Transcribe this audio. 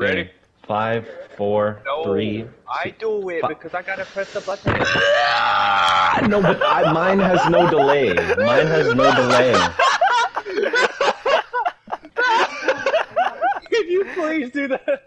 Ready? Five, four, No, three. I do it five. because I gotta press the button. Ah, no, but I, mine has no delay. Mine has no delay. Can you please do that?